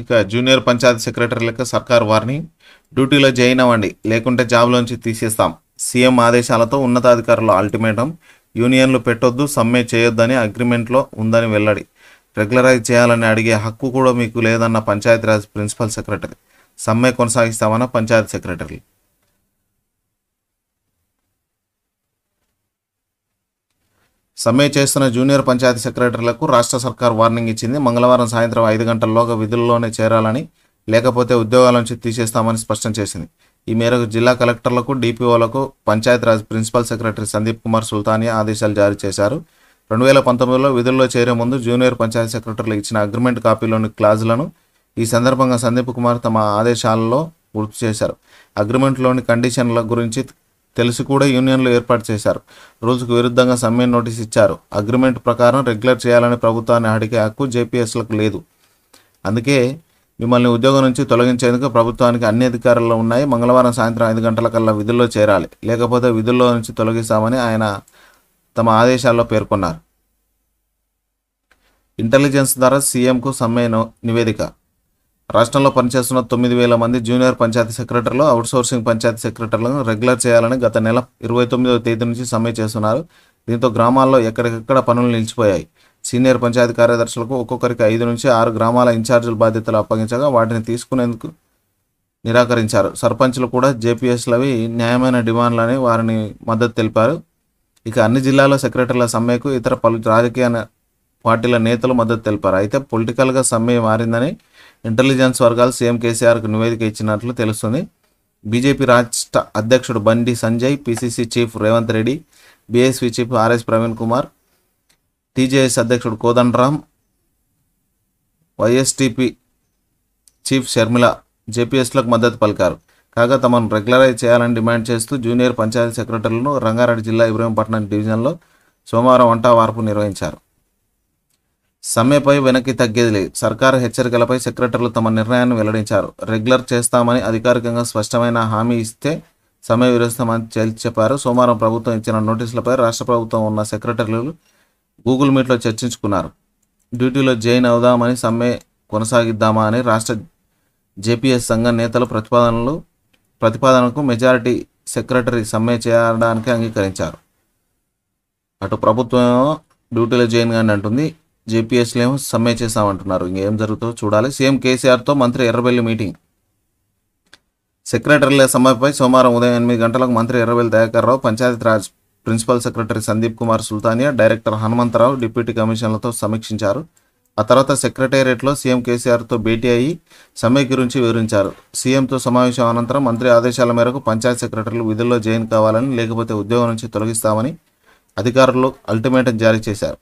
ఇక జూనియర్ పంచాయతీ సెక్రటరీలకు సర్కార్ వార్నింగ్ డ్యూటీలో జాయిన్ అవ్వండి. లేకుంటే జాబ్లోంచి తీసేస్తాం. సీఎం ఆదేశాలతో ఉన్నతాధికారుల అల్టిమేటం యూనియన్లు పెట్టొద్దు సమ్మె చేయొద్దని అగ్రిమెంట్లో ఉందని వెల్లడి. రెగ్యులరైజ్ చేయాలని అడిగే హక్కు కూడా మీకు లేదన్న పంచాయతీరాజ్ ప్రిన్సిపల్ సెక్రటరీ. సమ్మె కొనసాగిస్తామన్న పంచాయతీ సెక్రటరీ. సమ్మె చేస్తున్న జూనియర్ పంచాయతీ సెక్రటరీలకు రాష్ట్ర సర్కార్ వార్నింగ్ ఇచ్చింది. మంగళవారం సాయంత్రం ఐదు గంటల్లోగా విధుల్లోనే చేరాలని లేకపోతే ఉద్యోగాల నుంచి తీసేస్తామని స్పష్టం చేసింది. ఈ మేరకు జిల్లా కలెక్టర్లకు డిపిఓలకు పంచాయతీరాజ్ ప్రిన్సిపల్ సెక్రటరీ సందీప్ కుమార్ సుల్తానియా ఆదేశాలు జారీ చేశారు. రెండు వేల పంతొమ్మిదిలో విధుల్లో చేరే ముందు జూనియర్ పంచాయతీ సెక్రటరీలు ఇచ్చిన అగ్రిమెంట్ కాపీలోని క్లాజులను ఈ సందర్భంగా సందీప్ కుమార్ తమ ఆదేశాలలో గుర్తు చేశారు. అగ్రిమెంట్లోని కండిషన్ల గురించి తెలిసి కూడా యూనియన్లు ఏర్పాటు చేశారు. రూల్స్కు విరుద్ధంగా సమ్మె నోటీస్ ఇచ్చారు. అగ్రిమెంట్ ప్రకారం రెగ్యులర్ చేయాలని ప్రభుత్వాన్ని అడిగే హక్కు జేపీఎస్లకు లేదు. అందుకే మిమ్మల్ని ఉద్యోగం నుంచి తొలగించేందుకు ప్రభుత్వానికి అన్ని అధికారాలు ఉన్నాయి. మంగళవారం సాయంత్రం ఐదు గంటల కల్లా విధుల్లో చేరాలి. లేకపోతే విధుల్లో నుంచి తొలగిస్తామని ఆయన తమ ఆదేశాల్లో పేర్కొన్నారు. ఇంటెలిజెన్స్ ద్వారా సీఎంకు సమ్మె నో- నివేదిక రాష్ట్రంలో పనిచేస్తున్న తొమ్మిది వేల మంది జూనియర్ పంచాయతీ సెక్రటరీలు అవుట్సోర్సింగ్ పంచాయతీ సెక్రటరీలను రెగ్యులర్ చేయాలని గత నెల ఇరవై తొమ్మిదవ తేదీ నుంచి సమ్మె చేస్తున్నారు. దీంతో గ్రామాల్లో ఎక్కడికెక్కడ పనులు నిలిచిపోయాయి. సీనియర్ పంచాయతీ కార్యదర్శులకు ఒక్కొక్కరికి ఐదు నుంచి ఆరు గ్రామాల ఇన్ఛార్జీల బాధ్యతలు అప్పగించగా వాటిని తీసుకునేందుకు నిరాకరించారు. సర్పంచ్లు కూడా జేపీఎస్లవి న్యాయమైన డిమాండ్లని వారిని మద్దతు తెలిపారు. ఇక అన్ని జిల్లాల సెక్రటరీల సమ్మెకు ఇతర పలు రాజకీయ పార్టీల నేతలు మద్దతు తెలిపారు. అయితే పొలిటికల్గా సమ్మె మారిందని ఇంటెలిజెన్స్ వర్గాలు సీఎం కేసీఆర్కు నివేదిక ఇచ్చినట్లు తెలుస్తుంది. బీజేపీ రాష్ట్ర అధ్యక్షుడు Bandi Sanjay PCC chief Revanth Reddy BSP chief RS Praveen Kumar TJS అధ్యక్షుడు కోదండరామ్ వైఎస్టీపీ చీఫ్ షర్మిల జేపీఎస్లకు మద్దతు పలికారు. కాగా తమను రెగ్యులరైజ్ చేయాలని డిమాండ్ చేస్తూ జూనియర్ పంచాయతీ సెక్రటరీలను రంగారెడ్డి జిల్లా ఇబ్రహీంపట్నం డివిజన్లో సోమవారం వంట వార్పు నిర్వహించారు. సమ్మెపై వెనక్కి తగ్గేది లేదు. సర్కారు హెచ్చరికలపై సెక్రటరీలు తమ నిర్ణయాన్ని వెల్లడించారు. రెగ్యులర్ చేస్తామని అధికారికంగా స్పష్టమైన హామీ ఇస్తే సమ్మె విరుస్తామని తేల్చి చెప్పారు. సోమవారం ప్రభుత్వం ఇచ్చిన నోటీసులపై రాష్ట్ర ప్రభుత్వం ఉన్న సెక్రటరీలు గూగుల్ మీట్లో చర్చించుకున్నారు. డ్యూటీలో జైన్ అవుదామని సమ్మె కొనసాగిద్దామా అని రాష్ట్ర జేపీఎస్ సంఘం నేతల ప్రతిపాదనలు ప్రతిపాదనకు మెజారిటీ సెక్రటరీ సమ్మె చేయడానికి అంగీకరించారు. అటు ప్రభుత్వం డ్యూటీలో జైన్ కానీ అంటుంది. జేపీఎస్లో ఏమో సమ్మె చేస్తామంటున్నారు ఇంకేం జరుగుతుందో చూడాలి. సీఎం కేసీఆర్తో మంత్రి ఎర్రబెల్లి మీటింగ్. సెక్రటరీల సమ్మెపై సోమవారం ఉదయం ఎనిమిది గంటలకు మంత్రి Errabelli Dayakar Rao Panchayati Raj principal secretary Sandeep Kumar Sultania director Hanumantha Rao deputy కమిషనర్లతో సమీక్షించారు. ఆ తర్వాత సెక్రటేరియట్లో సీఎం కేసీఆర్తో భేటీ అయ్యి సమ్మె గురించి వివరించారు. సీఎంతో సమావేశం అనంతరం మంత్రి ఆదేశాల మేరకు పంచాయత్ సెక్రటరీలు విధుల్లో జాయిన్ కావాలని లేకపోతే ఉద్యోగం నుంచి తొలగిస్తామని అధికారులు అల్టిమేటం జారీ చేశారు.